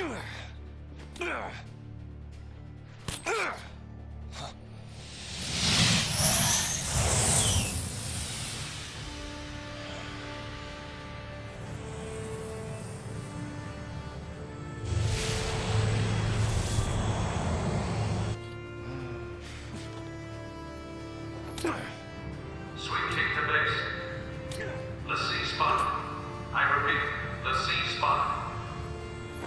Sweep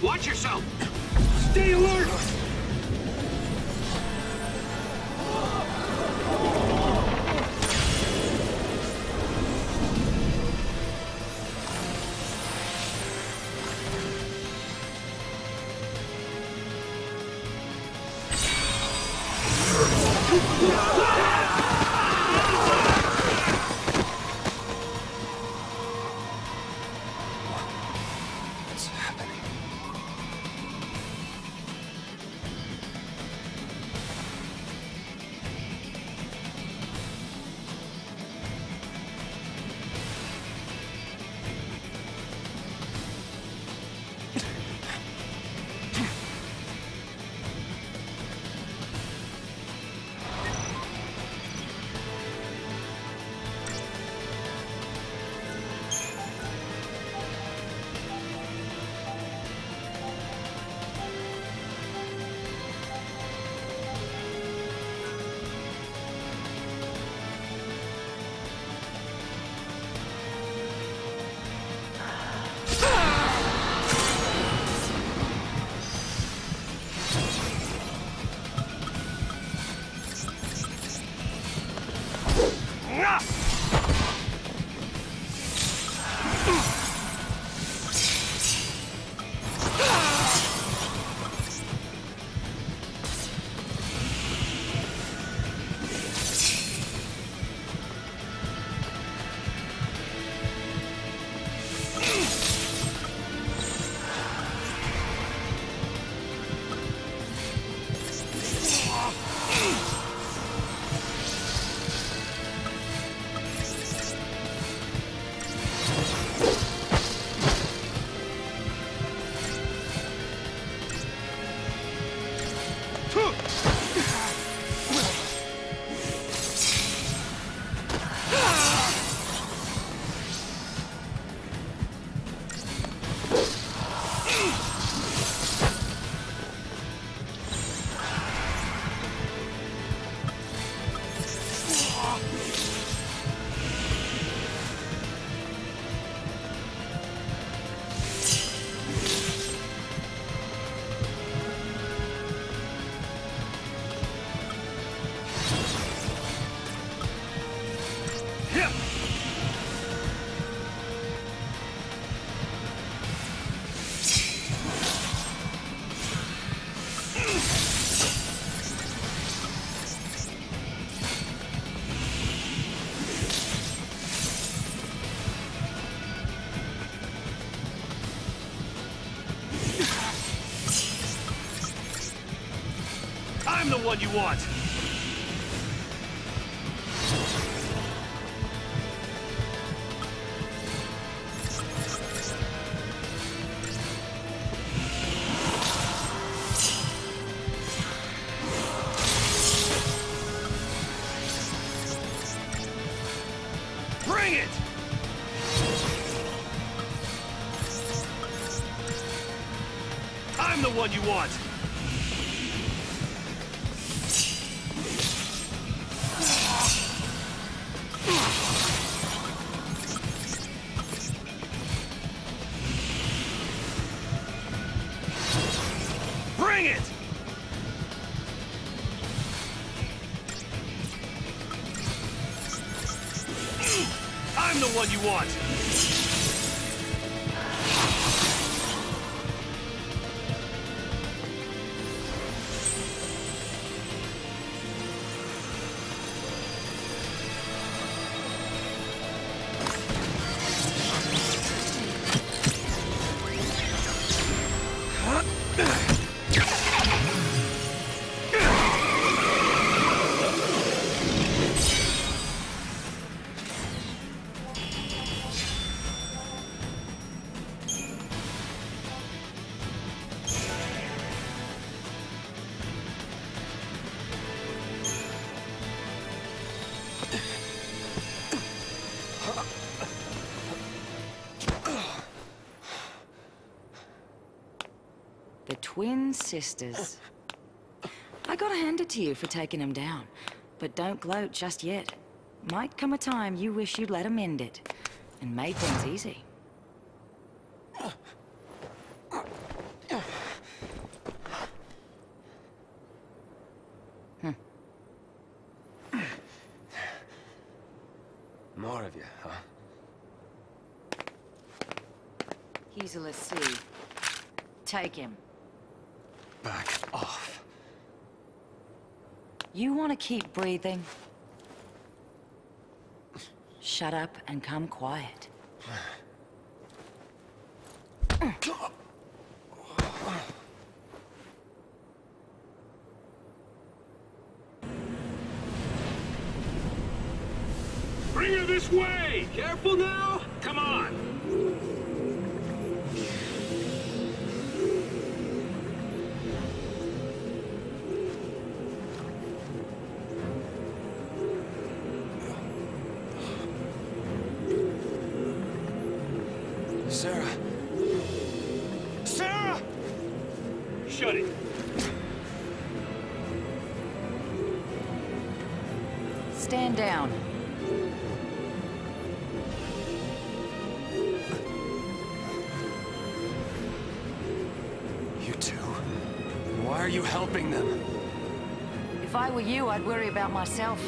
Watch yourself! Stay alert! I'm one you want. Bring it! I'm the one you want! The one you want! The twin sisters. I gotta hand it to you for taking them down. But don't gloat just yet. Might come a time you wish you'd let let 'em end it. And made things easy. Hmm. More of you, huh? He's a l'Cie. Take him. Back off. You want to keep breathing? Shut up and come quiet. Bring her this way! Careful now! Stand down. You two. Why are you helping them? If I were you, I'd worry about myself.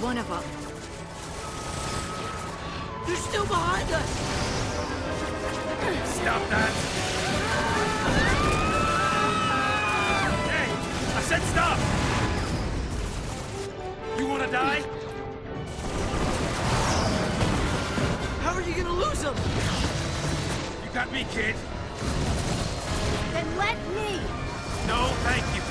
One of them. They're still behind us! Stop that! Hey! I said stop! You wanna die? How are you gonna lose them? You got me, kid. Then let me! No, thank you.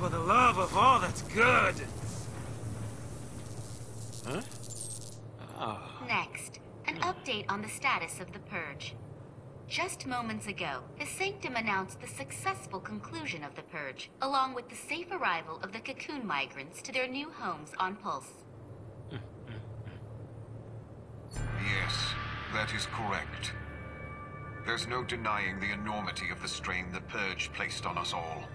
For the love of all that's good. Huh? Ah. Next, an update on the status of the Purge. Just moments ago, the Sanctum announced the successful conclusion of the Purge, along with the safe arrival of the cocoon migrants to their new homes on Pulse. Yes, that is correct. There's no denying the enormity of the strain the Purge placed on us all.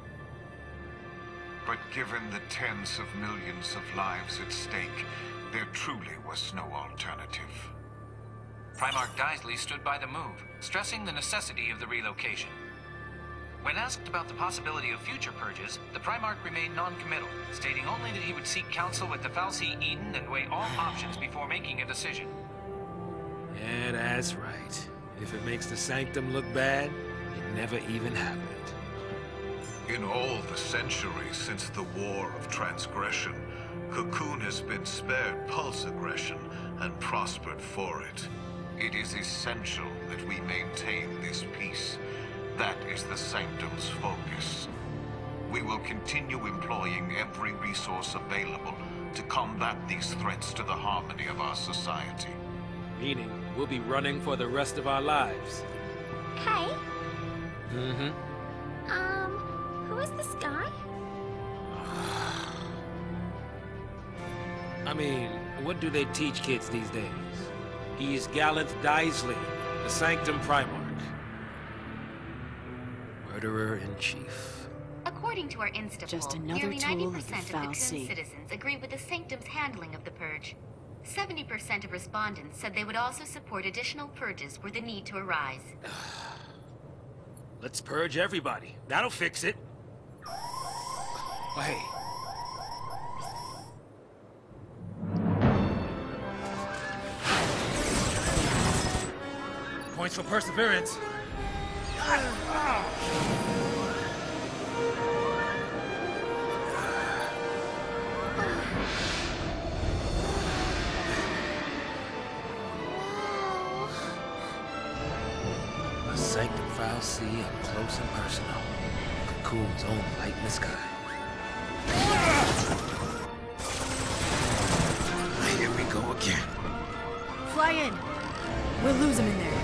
But given the tens of millions of lives at stake, there truly was no alternative. Primarch Dysley stood by the move, stressing the necessity of the relocation. When asked about the possibility of future purges, the Primarch remained non-committal, stating only that he would seek counsel with the fal'Cie Eden and weigh all options before making a decision. Yeah, that's right. If it makes the Sanctum look bad, it never even happened. In all the centuries since the War of Transgression, Cocoon has been spared pulse aggression and prospered for it. It is essential that we maintain this peace. That is the Sanctum's focus. We will continue employing every resource available to combat these threats to the harmony of our society. Meaning, we'll be running for the rest of our lives. Hey, Mm-hmm. Who is this guy? I mean, what do they teach kids these days? He's Galenth Dysley, the Sanctum Primarch. Murderer-in-Chief. According to our Insta Just poll, another nearly 90% of the of Cocoon fal'Cie. citizens agree with the Sanctum's handling of the Purge. 70% of respondents said they would also support additional purges were the need to arise. Let's purge everybody. That'll fix it. Hey. Points for perseverance. A Sanctum fal'Cie up close and personal. Cocoon's own light in the sky. We'll lose him in there.